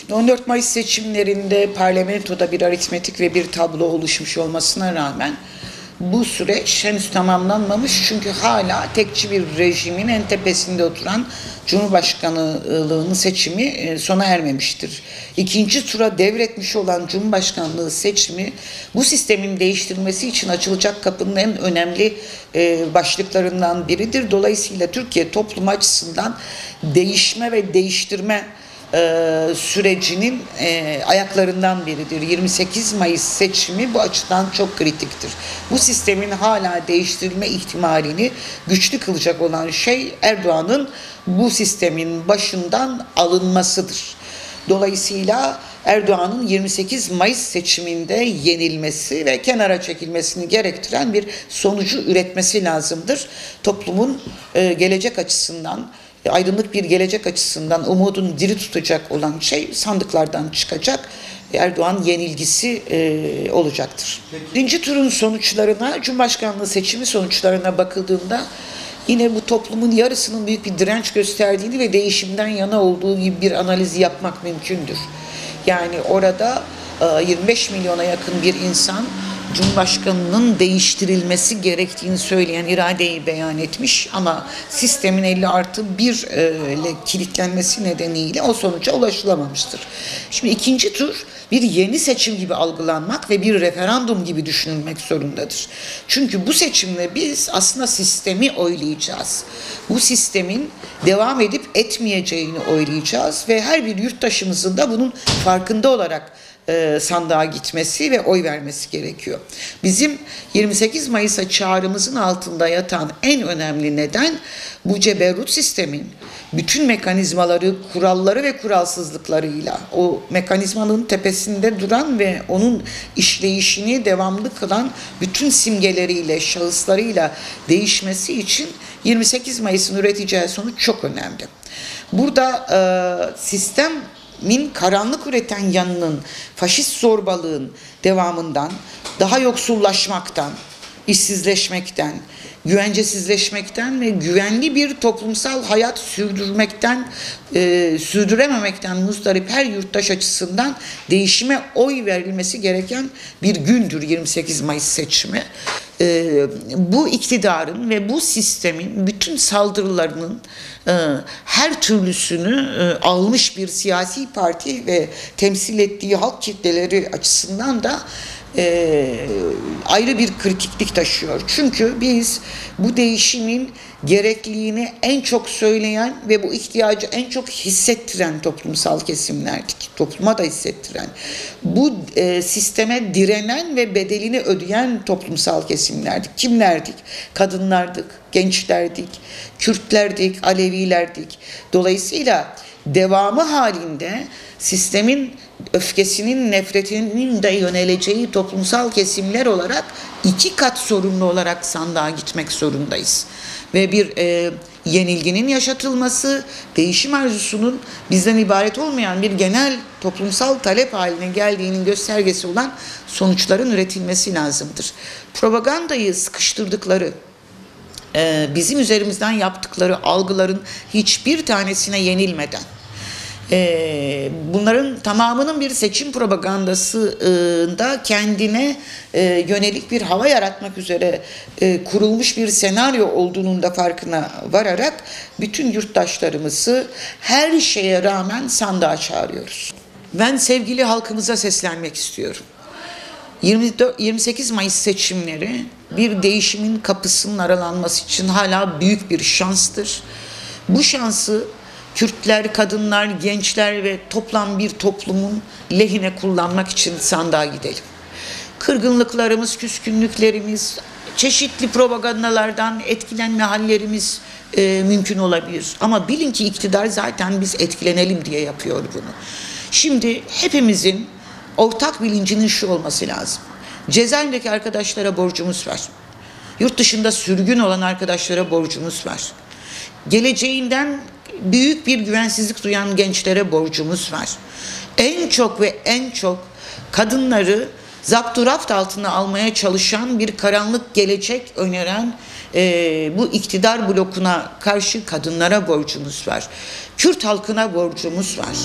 Şimdi 14 Mayıs seçimlerinde parlamentoda bir aritmetik ve bir tablo oluşmuş olmasına rağmen bu süreç henüz tamamlanmamış çünkü hala tekçi bir rejimin en tepesinde oturan Cumhurbaşkanlığının seçimi e, sona ermemiştir. İkinci tura devretmiş olan Cumhurbaşkanlığı seçimi bu sistemin değiştirilmesi için açılacak kapının en önemli e, başlıklarından biridir. Dolayısıyla Türkiye toplum açısından değişme ve değiştirme e, sürecinin e, ayaklarından biridir. 28 Mayıs seçimi bu açıdan çok kritiktir. Bu sistemin hala değiştirilme ihtimalini güçlü kılacak olan şey Erdoğan'ın bu sistemin başından alınmasıdır. Dolayısıyla Erdoğan'ın 28 Mayıs seçiminde yenilmesi ve kenara çekilmesini gerektiren bir sonucu üretmesi lazımdır. Toplumun e, gelecek açısından aydınlık bir gelecek açısından umudunu diri tutacak olan şey sandıklardan çıkacak. Erdoğan yenilgisi e, olacaktır. Birinci turun sonuçlarına, Cumhurbaşkanlığı seçimi sonuçlarına bakıldığında yine bu toplumun yarısının büyük bir direnç gösterdiğini ve değişimden yana olduğu gibi bir analiz yapmak mümkündür. Yani orada 25 e, milyona yakın bir insan Cumhurbaşkanının değiştirilmesi gerektiğini söyleyen iradeyi beyan etmiş ama sistemin 50 artı 1 ile kilitlenmesi nedeniyle o sonuca ulaşılamamıştır. Şimdi ikinci tur bir yeni seçim gibi algılanmak ve bir referandum gibi düşünülmek zorundadır. Çünkü bu seçimle biz aslında sistemi oylayacağız. Bu sistemin devam edip etmeyeceğini oylayacağız ve her bir yurttaşımızın da bunun farkında olarak e, sandığa gitmesi ve oy vermesi gerekiyor. Bizim 28 Mayıs'a çağrımızın altında yatan en önemli neden bu ceberrut sistemin bütün mekanizmaları, kuralları ve kuralsızlıklarıyla o mekanizmanın tepesinde duran ve onun işleyişini devamlı kılan bütün simgeleriyle, şahıslarıyla değişmesi için 28 Mayıs'ın üreteceği sonuç çok önemli. Burada e, sistem min karanlık üreten yanının faşist zorbalığın devamından daha yoksullaşmaktan, işsizleşmekten, güvencesizleşmekten ve güvenli bir toplumsal hayat sürdürmekten, e, sürdürememekten muzdarip her yurttaş açısından değişime oy verilmesi gereken bir gündür 28 Mayıs seçimi. E, bu iktidarın ve bu sistemin bütün saldırılarının e, her türlüsünü e, almış bir siyasi parti ve temsil ettiği halk kitleleri açısından da e, ayrı bir kritiklik taşıyor. Çünkü biz bu değişimin gerekliliğini en çok söyleyen ve bu ihtiyacı en çok hissettiren toplumsal kesimlerdik. Topluma da hissettiren. Bu e, sisteme direnen ve bedelini ödeyen toplumsal kesimlerdik. Kimlerdik? Kadınlardık, gençlerdik, Kürtlerdik, Alevilerdik. Dolayısıyla devamı halinde sistemin öfkesinin, nefretinin de yöneleceği toplumsal kesimler olarak iki kat sorumlu olarak sandığa gitmek zorundayız. Ve bir e, yenilginin yaşatılması, değişim arzusunun bizden ibaret olmayan bir genel toplumsal talep haline geldiğinin göstergesi olan sonuçların üretilmesi lazımdır. Propagandayı sıkıştırdıkları, e, bizim üzerimizden yaptıkları algıların hiçbir tanesine yenilmeden, e, bunların tamamının bir seçim propagandasında kendine e, yönelik bir hava yaratmak üzere e, kurulmuş bir senaryo olduğunun da farkına vararak bütün yurttaşlarımızı her şeye rağmen sandığa çağırıyoruz. Ben sevgili halkımıza seslenmek istiyorum. 24, 28 Mayıs seçimleri bir değişimin kapısının aralanması için hala büyük bir şanstır. Bu şansı Kürtler, kadınlar, gençler ve toplam bir toplumun lehine kullanmak için sandığa gidelim. Kırgınlıklarımız, küskünlüklerimiz, çeşitli propagandalardan etkilenme hallerimiz e, mümkün olabilir. Ama bilin ki iktidar zaten biz etkilenelim diye yapıyor bunu. Şimdi hepimizin ortak bilincinin şu olması lazım. Cezaevindeki arkadaşlara borcumuz var. Yurt dışında sürgün olan arkadaşlara borcumuz var. Geleceğinden büyük bir güvensizlik duyan gençlere borcumuz var. En çok ve en çok kadınları zapturapt altına almaya çalışan bir karanlık gelecek öneren e, bu iktidar blokuna karşı kadınlara borcumuz var. Kürt halkına borcumuz var.